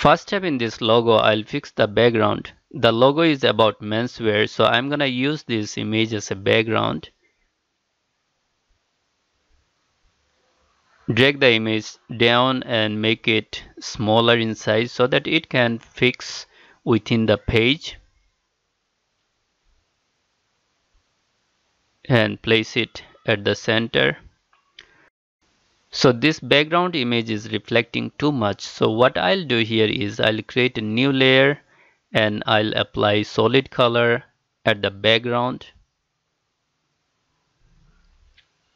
First step in this logo, I'll fix the background. The logo is about menswear, so I'm gonna use this image as a background. Drag the image down and make it smaller in size so that it can fix within the page. And place it at the center. So this background image is reflecting too much. So what I'll do here is I'll create a new layer and I'll apply solid color at the background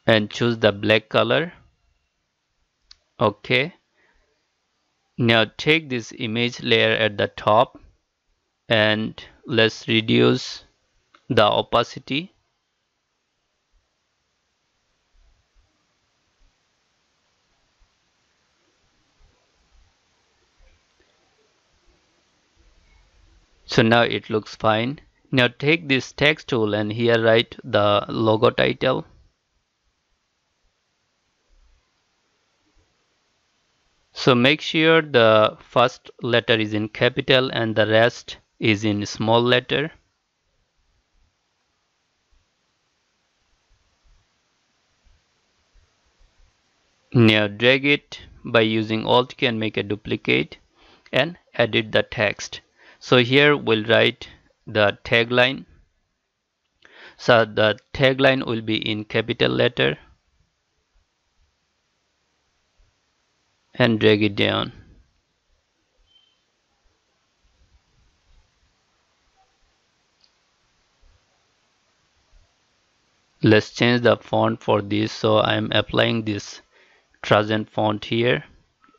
and choose the black color. Okay. Now take this image layer at the top and let's reduce the opacity so now it looks fine. Now take this text tool and here write the logo title. So make sure the first letter is in capital and the rest is in small letter. Now drag it by using alt key and make a duplicate and edit the text so here we'll write the tagline. So the tagline will be in capital letter. And drag it down. Let's change the font for this. So I'm applying this Trajan font here.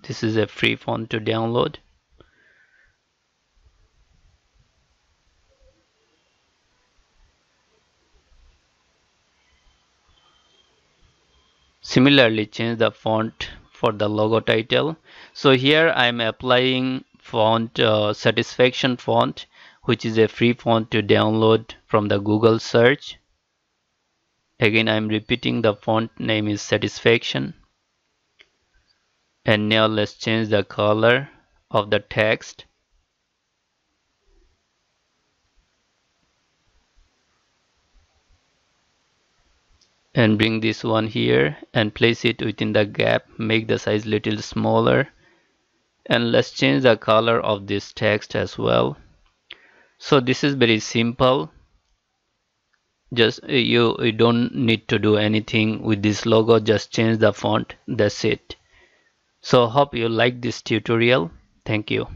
This is a free font to download Similarly, change the font for the logo title. So here I'm applying font uh, satisfaction font which is a free font to download from the Google search. Again I'm repeating the font name is satisfaction. And now let's change the color of the text. And bring this one here and place it within the gap make the size little smaller. And let's change the color of this text as well. So this is very simple. Just uh, you, you don't need to do anything with this logo just change the font. That's it. So hope you like this tutorial. Thank you